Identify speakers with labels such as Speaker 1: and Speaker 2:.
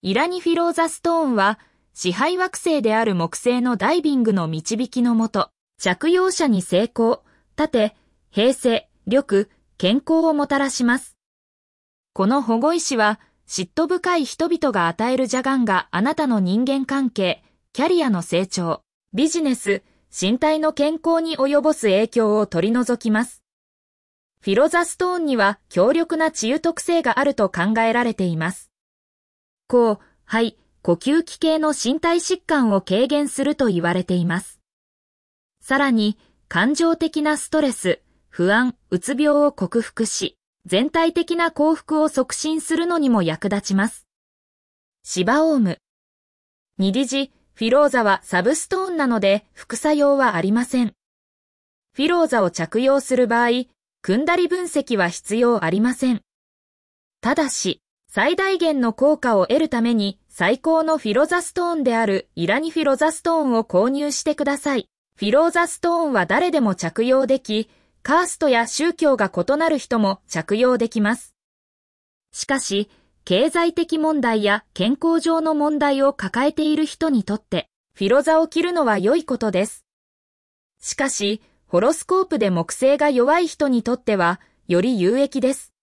Speaker 1: イラニフィローザストーンは、支配惑星である木星のダイビングの導きのもと、着用者に成功、盾、平静、力、健康をもたらします。この保護意志は、嫉妬深い人々が与える邪眼があなたの人間関係、キャリアの成長、ビジネス、身体の健康に及ぼす影響を取り除きます。フィロザストーンには強力な治癒特性があると考えられています。抗、肺、呼吸器系の身体疾患を軽減すると言われています。さらに、感情的なストレス、不安、うつ病を克服し、全体的な幸福を促進するのにも役立ちます。シバオーム。二理時、フィローザはサブストーンなので副作用はありません。フィローザを着用する場合、クンダリ分析は必要ありません。ただし、最大限の効果を得るために最高のフィロザストーンであるイラニフィロザストーンを購入してください。フィロザストーンは誰でも着用でき、カーストや宗教が異なる人も着用できます。しかし、経済的問題や健康上の問題を抱えている人にとって、フィロザを着るのは良いことです。しかし、ホロスコープで木星が弱い人にとっては、より有益です。